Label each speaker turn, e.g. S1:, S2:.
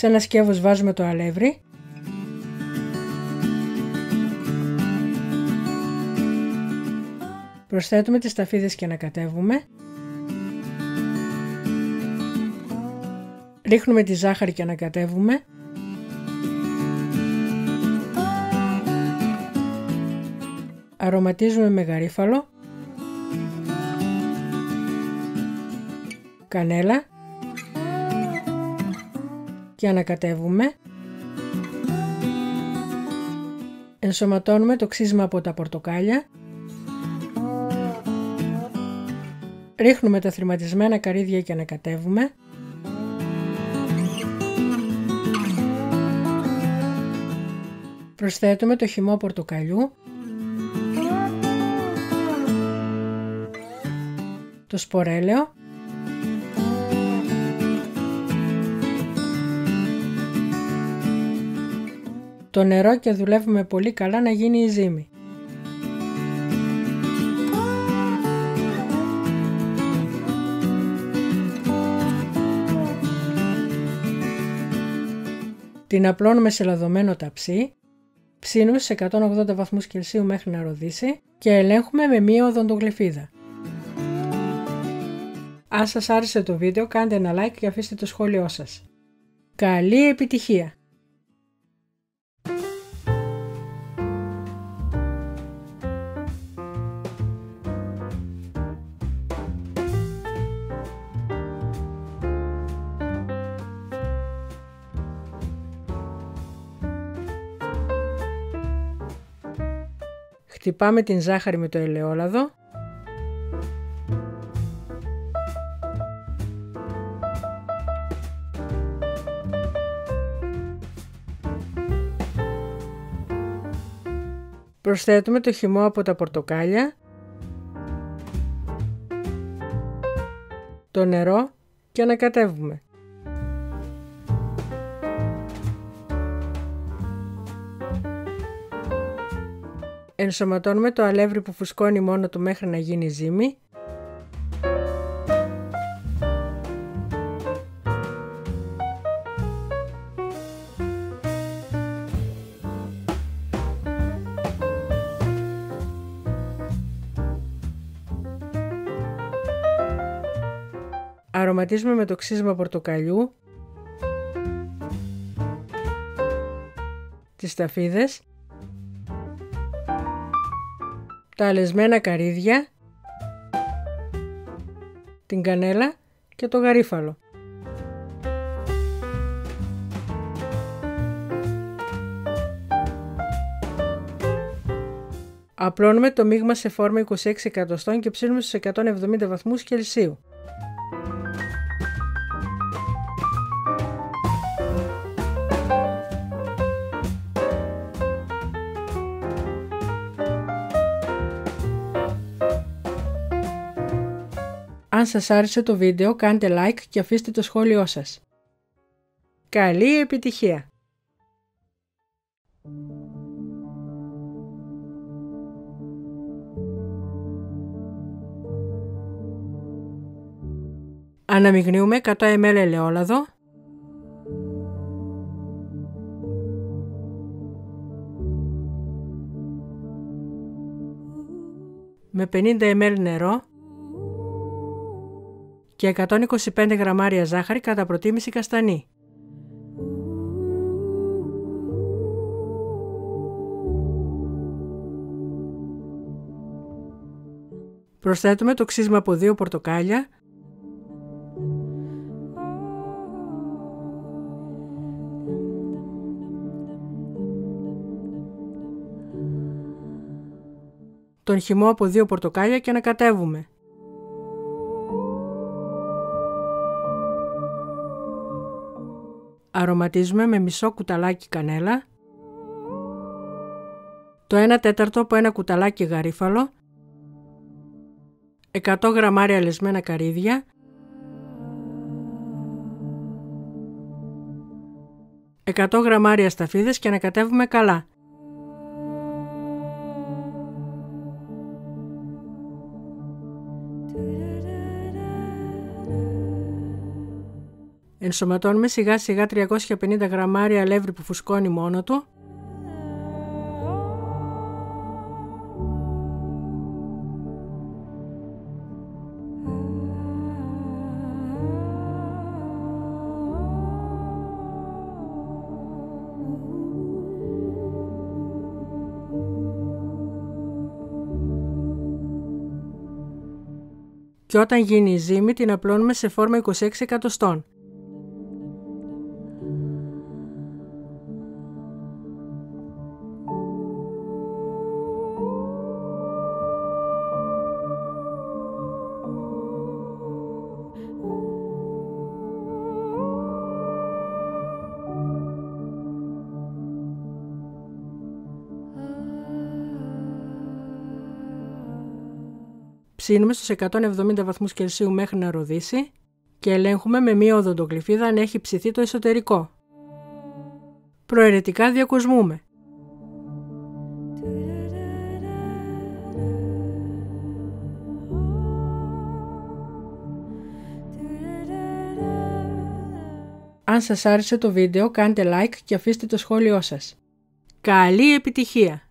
S1: Σε ένα σκεύος βάζουμε το αλεύρι. Προσθέτουμε τις ταφίδες και ανακατεύουμε. Ρίχνουμε τη ζάχαρη και ανακατεύουμε. Αρωματίζουμε με γαρίφαλο. Κανέλα. Και ανακατεύουμε. Ενσωματώνουμε το ξύσμα από τα πορτοκάλια. Ρίχνουμε τα θρηματισμένα καρύδια και ανακατεύουμε. Προσθέτουμε το χυμό πορτοκαλιού, το σπορέλαιο, το νερό και δουλεύουμε πολύ καλά να γίνει η ζύμη. Την απλώνουμε σε λαδωμένο ταψί Ψήνουμε σε 180 βαθμούς Κελσίου μέχρι να ροδίσει και ελέγχουμε με μία οδοντογλυφίδα. Αν σας άρεσε το βίντεο κάντε ένα like και αφήστε το σχόλιο σας. Καλή επιτυχία! Χτυπάμε την ζάχαρη με το ελαιόλαδο. Προσθέτουμε το χυμό από τα πορτοκάλια, το νερό και ανακατεύουμε. Ενσωματώνουμε το αλεύρι που φουσκώνει μόνο του μέχρι να γίνει ζύμη. Αρωματίζουμε με το ξύσμα πορτοκαλιού, τις ταφίδες τα αλεσμένα καρύδια, την κανέλα και το γαρίφαλο. Απλώνουμε το μείγμα σε φόρμα 26 εκατοστών και ψήνουμε στους 170 βαθμούς Κελσίου. Αν σας άρεσε το βίντεο κάντε like και αφήστε το σχόλιο σας. Καλή επιτυχία! Αναμειγνύουμε 100 ml ελαιόλαδο με 50 ml νερό και 125 γραμμάρια ζάχαρη κατά προτίμηση καστανή. Προσθέτουμε το ξύσμα από δύο πορτοκάλια τον χυμό από δύο πορτοκάλια και ανακατεύουμε. Αρωματίζουμε με μισό κουταλάκι κανέλα, το 1 τέταρτο από ένα κουταλάκι γαρίφαλο, 100 γραμμάρια λεσμένα καρύδια, 100 γραμμάρια σταφίδες και ανακατεύουμε καλά. Ενσωματώνουμε σιγά σιγά 350 γραμμάρια αλεύρι που φουσκώνει μόνο του και όταν γίνει η ζύμη την απλώνουμε σε φόρμα 26 εκατοστών. Ψήνουμε στους 170 βαθμούς Κελσίου μέχρι να ροδίσει και ελέγχουμε με μία οδοντοκλειφίδα αν έχει ψηθεί το εσωτερικό. Προαιρετικά διακοσμούμε. Αν σας άρεσε το βίντεο κάντε like και αφήστε το σχόλιο σας. Καλή επιτυχία!